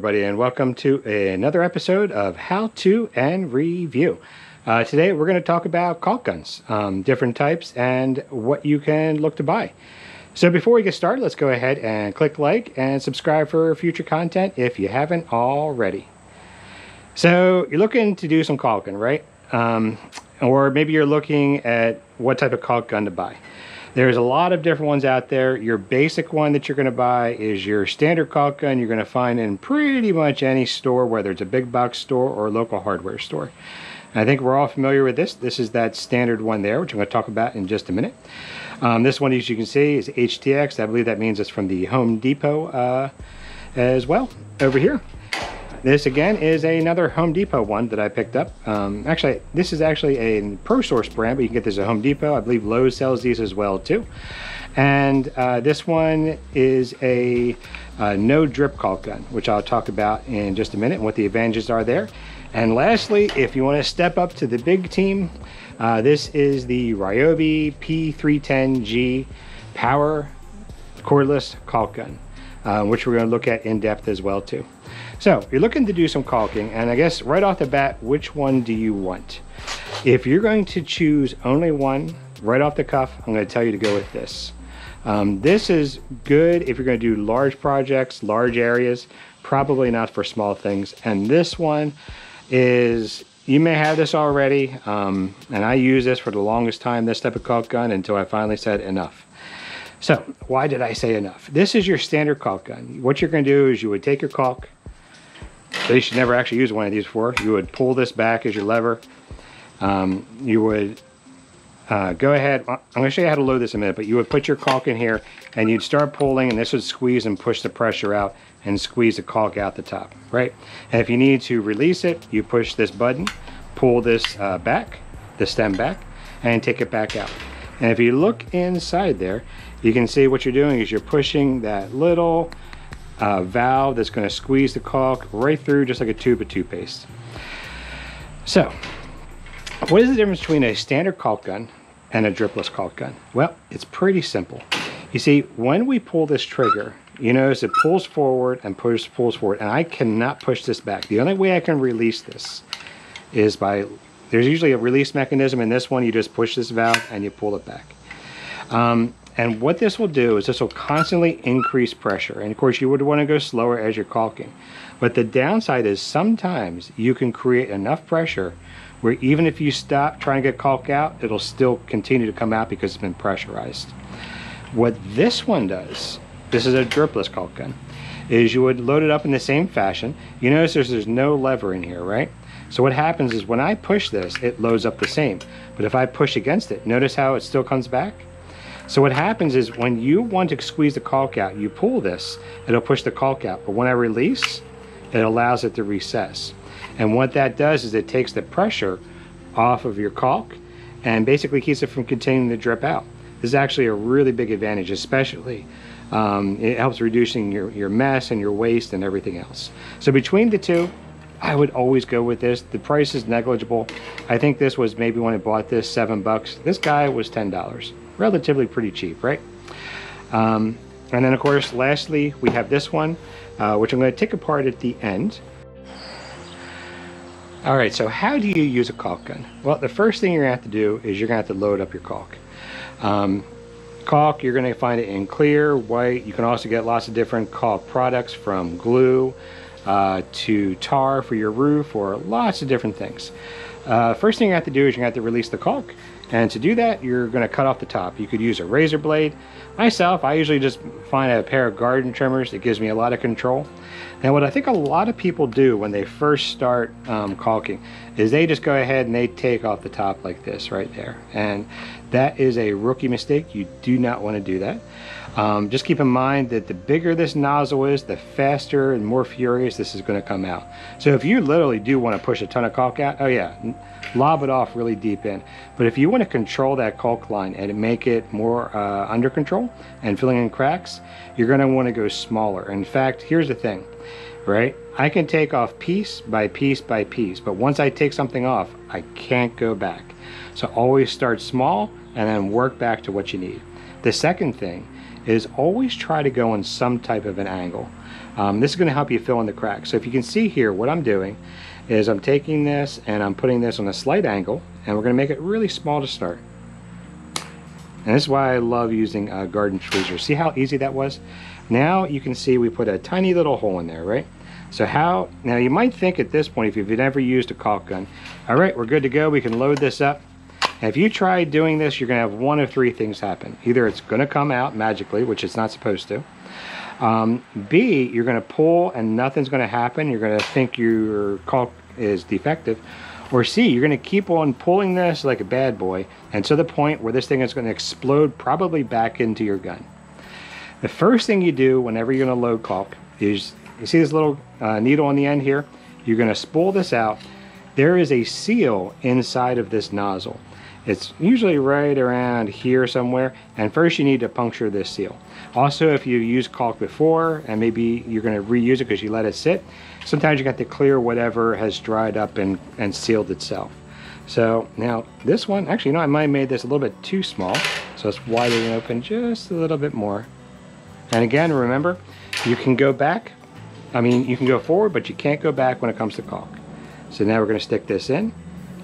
Everybody and welcome to another episode of How To and Review. Uh, today we're going to talk about caulk guns, um, different types and what you can look to buy. So before we get started, let's go ahead and click like and subscribe for future content if you haven't already. So you're looking to do some caulking, right? Um, or maybe you're looking at what type of caulk gun to buy. There's a lot of different ones out there. Your basic one that you're going to buy is your standard caulk gun you're going to find in pretty much any store, whether it's a big box store or a local hardware store. I think we're all familiar with this. This is that standard one there, which I'm going to talk about in just a minute. Um, this one, as you can see, is HDX. I believe that means it's from the Home Depot uh, as well over here. This again is another Home Depot one that I picked up. Um, actually, this is actually a ProSource brand, but you can get this at Home Depot. I believe Lowe's sells these as well too. And uh, this one is a uh, no drip caulk gun, which I'll talk about in just a minute and what the advantages are there. And lastly, if you want to step up to the big team, uh, this is the Ryobi P310G Power Cordless Caulk Gun, uh, which we're going to look at in depth as well too. So you're looking to do some caulking, and I guess right off the bat, which one do you want? If you're going to choose only one, right off the cuff, I'm going to tell you to go with this. Um, this is good if you're going to do large projects, large areas, probably not for small things. And this one is, you may have this already, um, and I use this for the longest time, this type of caulk gun, until I finally said enough. So why did I say enough? This is your standard caulk gun. What you're going to do is you would take your caulk, they should never actually use one of these before. You would pull this back as your lever. Um, you would uh, go ahead, I'm going to show you how to load this in a minute, but you would put your caulk in here and you'd start pulling and this would squeeze and push the pressure out and squeeze the caulk out the top, right? And if you need to release it, you push this button, pull this uh, back, the stem back, and take it back out. And if you look inside there, you can see what you're doing is you're pushing that little uh, valve that's going to squeeze the caulk right through just like a tube of toothpaste. So, what is the difference between a standard caulk gun and a dripless caulk gun? Well, it's pretty simple. You see, when we pull this trigger, you notice it pulls forward and pushes, pulls forward, and I cannot push this back. The only way I can release this is by, there's usually a release mechanism. In this one, you just push this valve and you pull it back. Um, and what this will do is this will constantly increase pressure. And of course you would want to go slower as you're caulking. But the downside is sometimes you can create enough pressure where even if you stop trying to get caulk out, it'll still continue to come out because it's been pressurized. What this one does, this is a dripless caulk gun, is you would load it up in the same fashion. You notice there's, there's no lever in here, right? So what happens is when I push this, it loads up the same. But if I push against it, notice how it still comes back? So what happens is when you want to squeeze the caulk out, you pull this, it'll push the caulk out. But when I release, it allows it to recess. And what that does is it takes the pressure off of your caulk and basically keeps it from continuing to drip out. This is actually a really big advantage, especially um, it helps reducing your, your mess and your waste and everything else. So between the two, I would always go with this. The price is negligible. I think this was maybe when I bought this, seven bucks. This guy was $10 relatively pretty cheap, right? Um, and then of course, lastly, we have this one, uh, which I'm going to take apart at the end. All right, so how do you use a caulk gun? Well, the first thing you're going to have to do is you're going to have to load up your caulk. Um, caulk, you're going to find it in clear, white. You can also get lots of different caulk products from glue uh, to tar for your roof or lots of different things. Uh, first thing you have to do is you have to release the caulk and to do that, you're going to cut off the top. You could use a razor blade. Myself, I usually just find a pair of garden trimmers. It gives me a lot of control. Now, what I think a lot of people do when they first start um, caulking is they just go ahead and they take off the top like this right there. And that is a rookie mistake. You do not want to do that. Um, just keep in mind that the bigger this nozzle is, the faster and more furious this is going to come out. So if you literally do want to push a ton of caulk out, oh yeah, lob it off really deep in. But if you want to control that caulk line and make it more uh, under control and filling in cracks, you're going to want to go smaller. In fact, here's the thing, right? I can take off piece by piece by piece, but once I take something off, I can't go back. So always start small and then work back to what you need. The second thing is always try to go in some type of an angle. Um, this is going to help you fill in the cracks. So if you can see here, what I'm doing is I'm taking this and I'm putting this on a slight angle and we're going to make it really small to start. And this is why I love using a garden tweezer. See how easy that was? Now you can see we put a tiny little hole in there, right? So how, now you might think at this point, if you've never used a caulk gun, all right, we're good to go. We can load this up. If you try doing this, you're gonna have one of three things happen. Either it's gonna come out magically, which it's not supposed to. Um, B, you're gonna pull and nothing's gonna happen. You're gonna think your caulk is defective. Or C, you're gonna keep on pulling this like a bad boy and to the point where this thing is gonna explode probably back into your gun. The first thing you do whenever you're gonna load caulk is, you see this little uh, needle on the end here? You're gonna spool this out. There is a seal inside of this nozzle. It's usually right around here somewhere. And first you need to puncture this seal. Also, if you used caulk before and maybe you're gonna reuse it because you let it sit, sometimes you got to clear whatever has dried up and, and sealed itself. So now this one, actually, you know, I might have made this a little bit too small. So let's widen it open just a little bit more. And again, remember, you can go back. I mean, you can go forward, but you can't go back when it comes to caulk. So now we're gonna stick this in.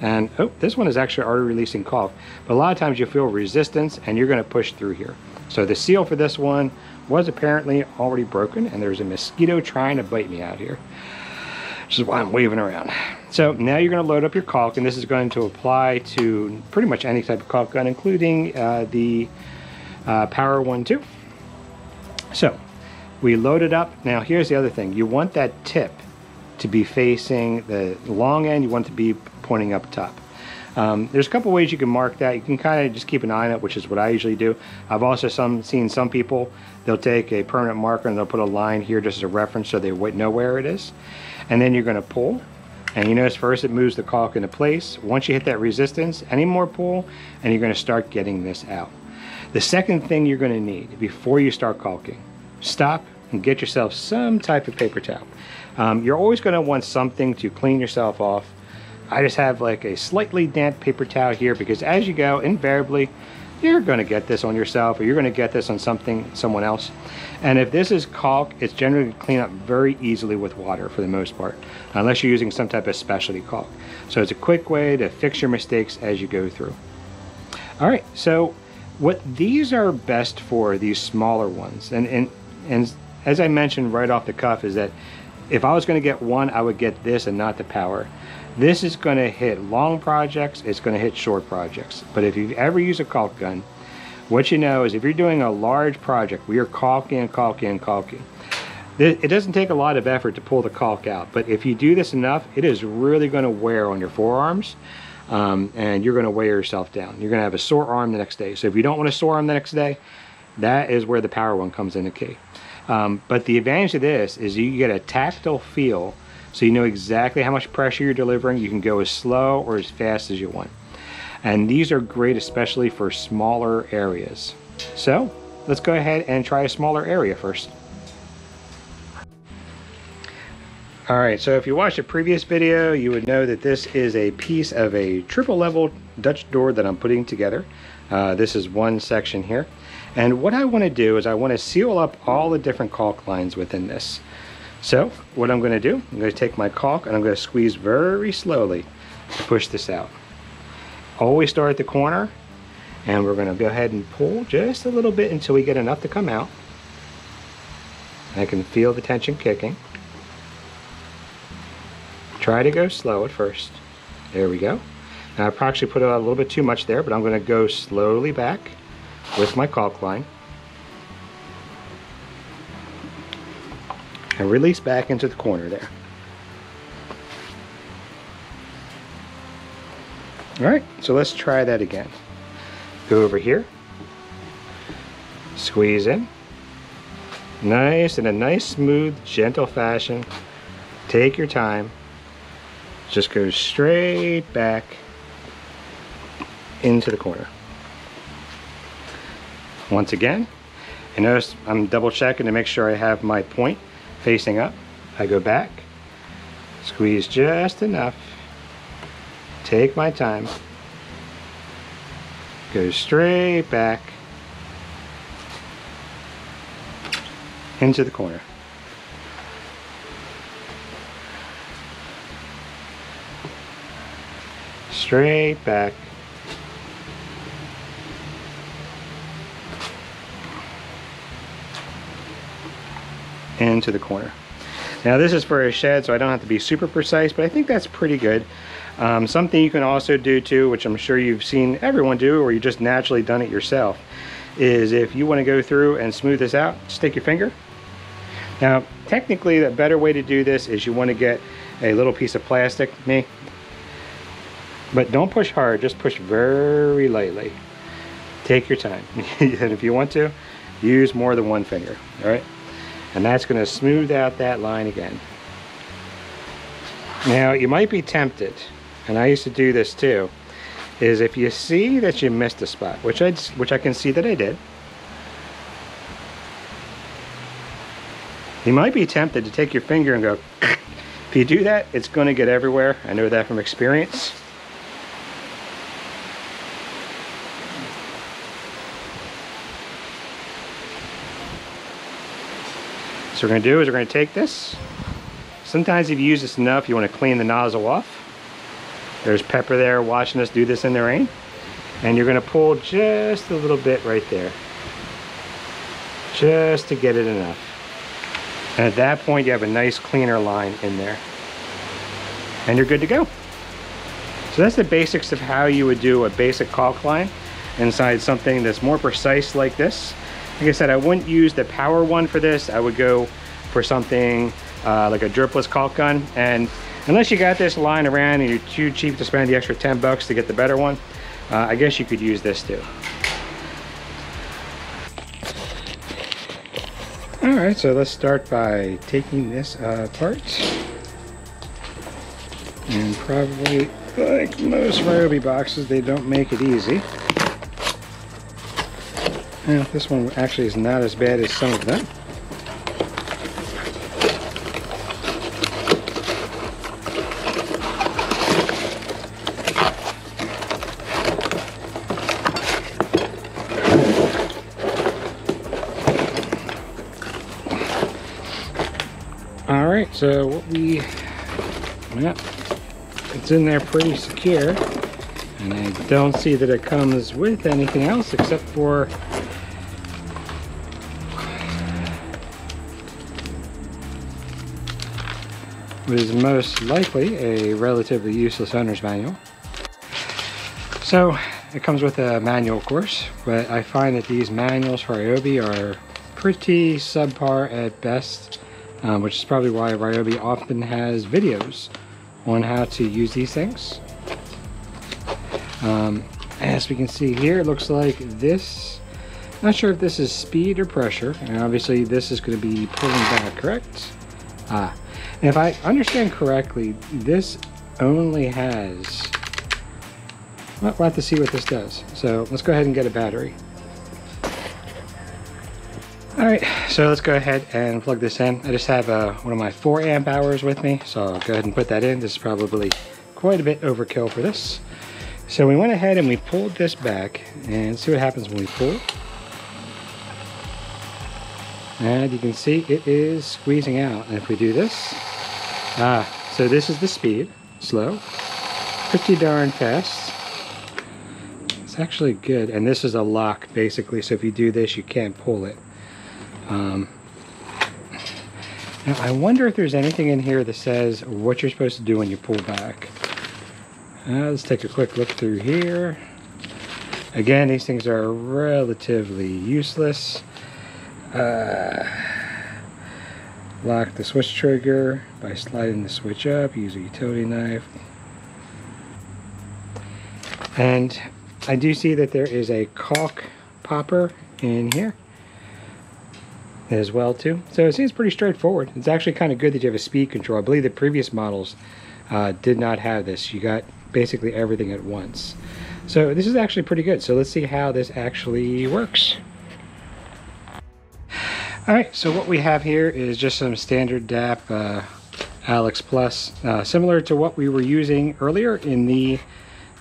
And oh, this one is actually already releasing caulk. But a lot of times you feel resistance and you're gonna push through here. So the seal for this one was apparently already broken and there's a mosquito trying to bite me out here. Which is why I'm waving around. So now you're gonna load up your caulk and this is going to apply to pretty much any type of caulk gun, including uh, the uh, Power One 2. So we load it up. Now here's the other thing. You want that tip to be facing the long end, you want to be pointing up top. Um, there's a couple ways you can mark that. You can kind of just keep an eye on it, which is what I usually do. I've also some, seen some people, they'll take a permanent marker and they'll put a line here just as a reference so they know where it is. And then you're going to pull. And you notice first it moves the caulk into place. Once you hit that resistance, any more pull, and you're going to start getting this out. The second thing you're going to need before you start caulking, stop and get yourself some type of paper towel. Um, you're always going to want something to clean yourself off I just have like a slightly damp paper towel here because as you go, invariably, you're going to get this on yourself or you're going to get this on something, someone else. And if this is caulk, it's generally clean up very easily with water for the most part, unless you're using some type of specialty caulk. So it's a quick way to fix your mistakes as you go through. All right, so what these are best for, these smaller ones, and, and, and as I mentioned right off the cuff is that if I was going to get one, I would get this and not the power. This is going to hit long projects, it's going to hit short projects. But if you've ever used a caulk gun, what you know is if you're doing a large project we are caulking, caulking, caulking, it doesn't take a lot of effort to pull the caulk out, but if you do this enough, it is really going to wear on your forearms um, and you're going to wear yourself down. You're going to have a sore arm the next day. So if you don't want a sore arm the next day, that is where the power one comes into key. Um, but the advantage of this is you get a tactile feel so you know exactly how much pressure you're delivering. You can go as slow or as fast as you want. And these are great especially for smaller areas. So let's go ahead and try a smaller area first. All right, so if you watched a previous video, you would know that this is a piece of a triple level Dutch door that I'm putting together. Uh, this is one section here. And what I want to do is I want to seal up all the different caulk lines within this. So what I'm going to do, I'm going to take my caulk and I'm going to squeeze very slowly to push this out. Always start at the corner and we're going to go ahead and pull just a little bit until we get enough to come out. I can feel the tension kicking. Try to go slow at first. There we go. Now I probably put a little bit too much there, but I'm going to go slowly back with my caulk line. and release back into the corner there. All right, so let's try that again. Go over here, squeeze in, nice in a nice, smooth, gentle fashion. Take your time. Just go straight back into the corner. Once again, you notice I'm double checking to make sure I have my point facing up. I go back, squeeze just enough, take my time, go straight back, into the corner. Straight back. Into the corner. Now this is for a shed, so I don't have to be super precise, but I think that's pretty good. Um, something you can also do too, which I'm sure you've seen everyone do, or you just naturally done it yourself, is if you want to go through and smooth this out, stick your finger. Now, technically, the better way to do this is you want to get a little piece of plastic, me, but don't push hard, just push very lightly. Take your time. and if you want to, use more than one finger, all right? And that's going to smooth out that line again. Now, you might be tempted, and I used to do this too, is if you see that you missed a spot, which I, which I can see that I did, you might be tempted to take your finger and go, if you do that, it's going to get everywhere. I know that from experience. So we're going to do is we're going to take this. Sometimes if you use this enough, you want to clean the nozzle off. There's Pepper there watching us do this in the rain. And you're going to pull just a little bit right there. Just to get it enough. And at that point, you have a nice cleaner line in there. And you're good to go. So that's the basics of how you would do a basic caulk line inside something that's more precise like this. Like I said, I wouldn't use the power one for this. I would go for something uh, like a dripless caulk gun. And unless you got this lying around and you're too cheap to spend the extra 10 bucks to get the better one, uh, I guess you could use this too. All right, so let's start by taking this uh, apart. And probably, like most Ryobi boxes, they don't make it easy. This one actually is not as bad as some of them. All right, so what we, yeah, it's in there pretty secure. And I don't see that it comes with anything else except for what is most likely a relatively useless owner's manual. So it comes with a manual course, but I find that these manuals for Ryobi are pretty subpar at best, um, which is probably why Ryobi often has videos on how to use these things. Um, as we can see here, it looks like this, not sure if this is speed or pressure, and obviously this is going to be pulling back, correct? Ah, if I understand correctly, this only has... Well, we'll have to see what this does. So let's go ahead and get a battery. Alright, so let's go ahead and plug this in. I just have uh, one of my 4 amp hours with me, so I'll go ahead and put that in. This is probably quite a bit overkill for this. So we went ahead and we pulled this back, and see what happens when we pull. And you can see it is squeezing out. And if we do this, ah, so this is the speed, slow, pretty darn fast. It's actually good. And this is a lock basically. So if you do this, you can't pull it. Um, now I wonder if there's anything in here that says what you're supposed to do when you pull back. Uh, let's take a quick look through here. Again, these things are relatively useless. Uh, lock the switch trigger by sliding the switch up. Use a utility knife. And I do see that there is a caulk popper in here as well too. So it seems pretty straightforward. It's actually kind of good that you have a speed control. I believe the previous models uh, did not have this. You got basically everything at once. So this is actually pretty good. So let's see how this actually works. All right, so what we have here is just some standard DAP uh, Alex Plus, uh, similar to what we were using earlier in the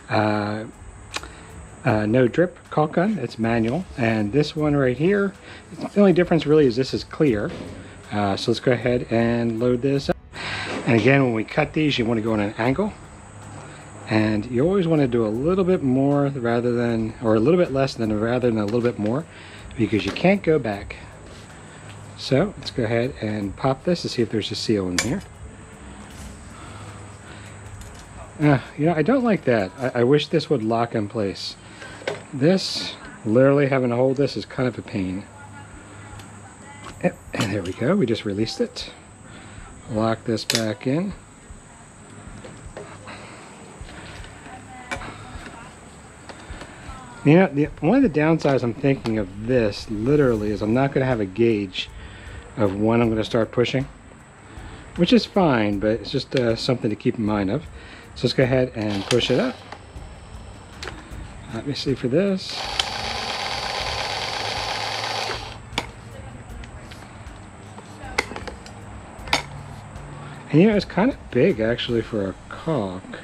uh, uh, no drip caulk gun. It's manual. And this one right here, the only difference really is this is clear. Uh, so let's go ahead and load this up. And again, when we cut these, you want to go on an angle. And you always want to do a little bit more rather than, or a little bit less than rather than a little bit more, because you can't go back. So let's go ahead and pop this to see if there's a seal in here. Uh, you know, I don't like that. I, I wish this would lock in place. This, literally having to hold this is kind of a pain. And there we go, we just released it. Lock this back in. You know, the, one of the downsides I'm thinking of this, literally, is I'm not going to have a gauge of when I'm going to start pushing. Which is fine, but it's just uh, something to keep in mind of. So let's go ahead and push it up. Let me see for this. And you know, it's kind of big actually for a caulk.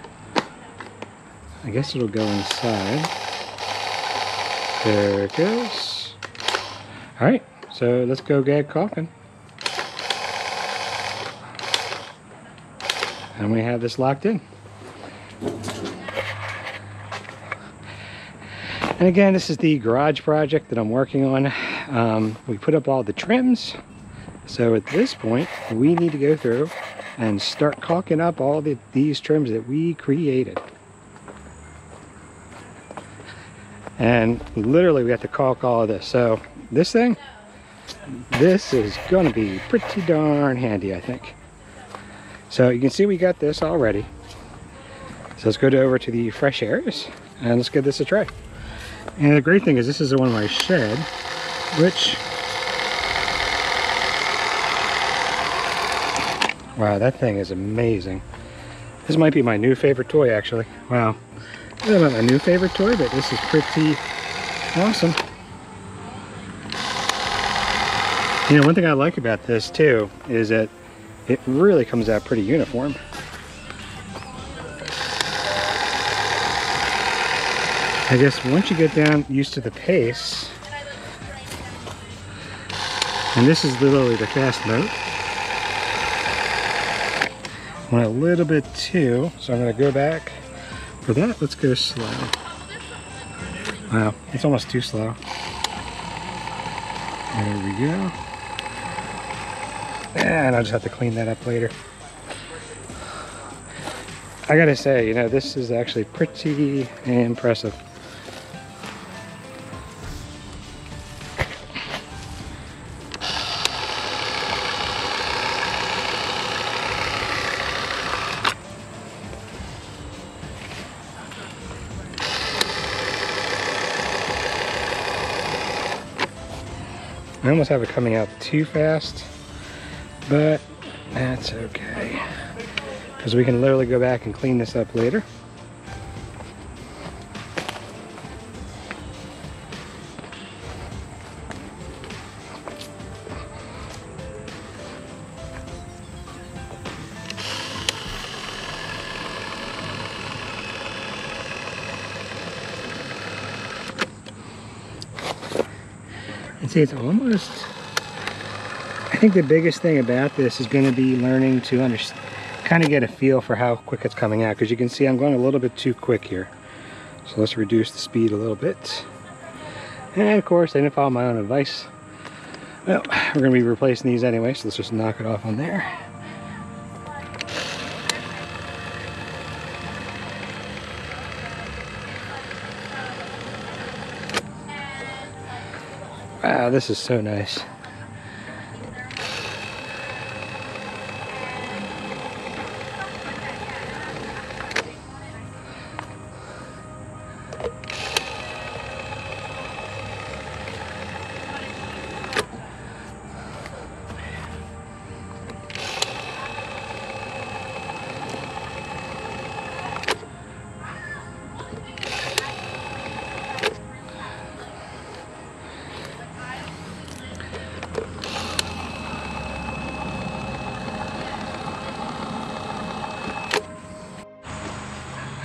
I guess it'll go inside. There it goes. All right, so let's go get caulking. And we have this locked in. And again, this is the garage project that I'm working on. Um, we put up all the trims. So at this point, we need to go through and start caulking up all the, these trims that we created. And literally we have to caulk all of this. So this thing, this is going to be pretty darn handy, I think. So you can see we got this already. So let's go to, over to the fresh areas and let's give this a try. And the great thing is this is the one my shed, which, wow, that thing is amazing. This might be my new favorite toy, actually. Wow. I don't my new favorite toy, but this is pretty awesome. You know, one thing I like about this, too, is that it really comes out pretty uniform. I guess once you get down used to the pace, and this is literally the fast mode. Went a little bit too, so I'm gonna go back. For that, let's go slow. Wow, it's almost too slow. There we go. And I'll just have to clean that up later. I gotta say, you know, this is actually pretty impressive. I almost have it coming out too fast, but that's okay. Because we can literally go back and clean this up later. see it's almost think the biggest thing about this is going to be learning to understand kind of get a feel for how quick it's coming out because you can see I'm going a little bit too quick here. So let's reduce the speed a little bit. And of course I didn't follow my own advice. Well we're going to be replacing these anyway so let's just knock it off on there. Wow, this is so nice.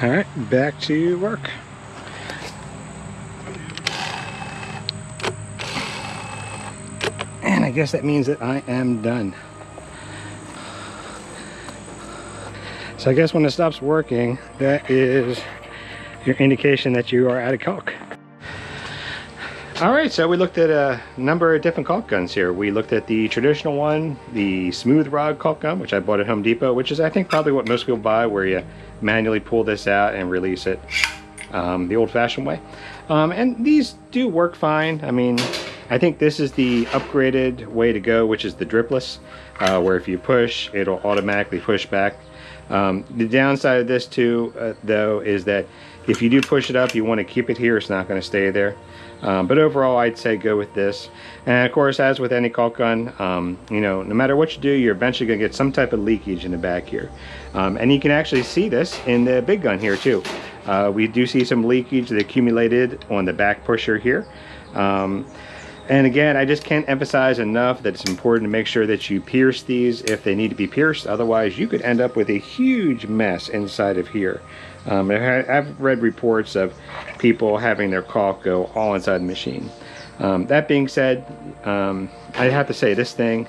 All right, back to work. And I guess that means that I am done. So I guess when it stops working, that is your indication that you are out of caulk. All right, so we looked at a number of different caulk guns here. We looked at the traditional one, the smooth rod caulk gun, which I bought at Home Depot, which is I think probably what most people buy where you manually pull this out and release it um, the old-fashioned way. Um, and these do work fine. I mean, I think this is the upgraded way to go, which is the dripless, uh, where if you push, it'll automatically push back. Um, the downside of this too, uh, though, is that if you do push it up, you want to keep it here. It's not going to stay there. Um, but overall, I'd say go with this. And of course, as with any caulk gun, um, you know, no matter what you do, you're eventually going to get some type of leakage in the back here. Um, and you can actually see this in the big gun here too. Uh, we do see some leakage that accumulated on the back pusher here. Um, and again, I just can't emphasize enough that it's important to make sure that you pierce these if they need to be pierced. Otherwise, you could end up with a huge mess inside of here. Um, I've read reports of people having their caulk go all inside the machine. Um, that being said, um, I have to say this thing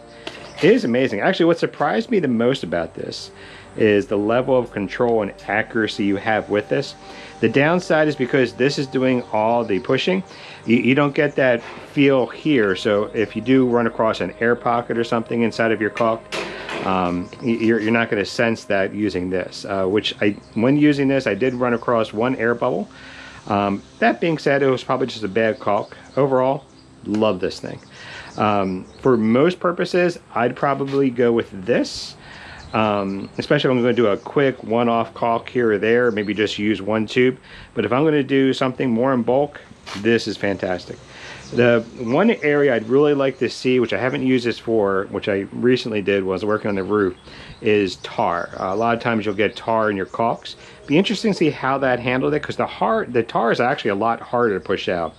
is amazing. Actually, what surprised me the most about this is the level of control and accuracy you have with this. The downside is because this is doing all the pushing, you, you, don't get that feel here. So if you do run across an air pocket or something inside of your caulk, um, you're, you're, not going to sense that using this, uh, which I, when using this, I did run across one air bubble. Um, that being said, it was probably just a bad caulk. Overall, love this thing. Um, for most purposes, I'd probably go with this. Um, especially if I'm going to do a quick one-off caulk here or there, maybe just use one tube. But if I'm going to do something more in bulk, this is fantastic. The one area I'd really like to see, which I haven't used this for, which I recently did was working on the roof, is tar. Uh, a lot of times you'll get tar in your caulks. Be interesting to see how that handled it because the hard, the tar is actually a lot harder to push out.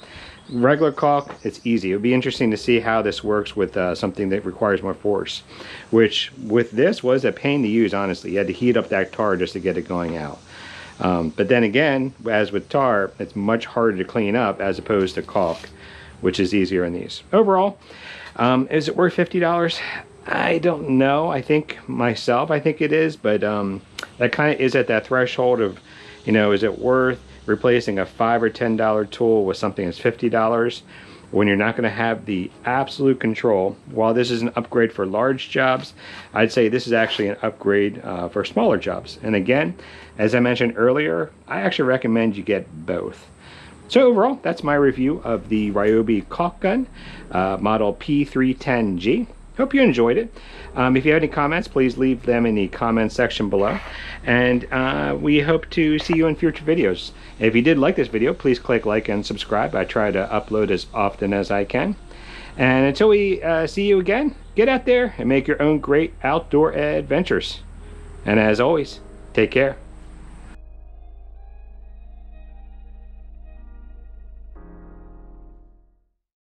Regular caulk, it's easy. It would be interesting to see how this works with uh, something that requires more force, which with this was a pain to use, honestly. You had to heat up that tar just to get it going out. Um, but then again, as with tar, it's much harder to clean up as opposed to caulk which is easier in these. Overall, um, is it worth $50? I don't know. I think myself, I think it is, but um, that kind of is at that threshold of, you know, is it worth replacing a five or ten dollar tool with something that's fifty dollars when you're not going to have the absolute control. While this is an upgrade for large jobs, I'd say this is actually an upgrade uh, for smaller jobs. And again, as I mentioned earlier, I actually recommend you get both. So overall, that's my review of the Ryobi caulk gun, uh, model P310G. Hope you enjoyed it. Um, if you have any comments, please leave them in the comment section below. And uh, we hope to see you in future videos. If you did like this video, please click like and subscribe. I try to upload as often as I can. And until we uh, see you again, get out there and make your own great outdoor adventures. And as always, take care.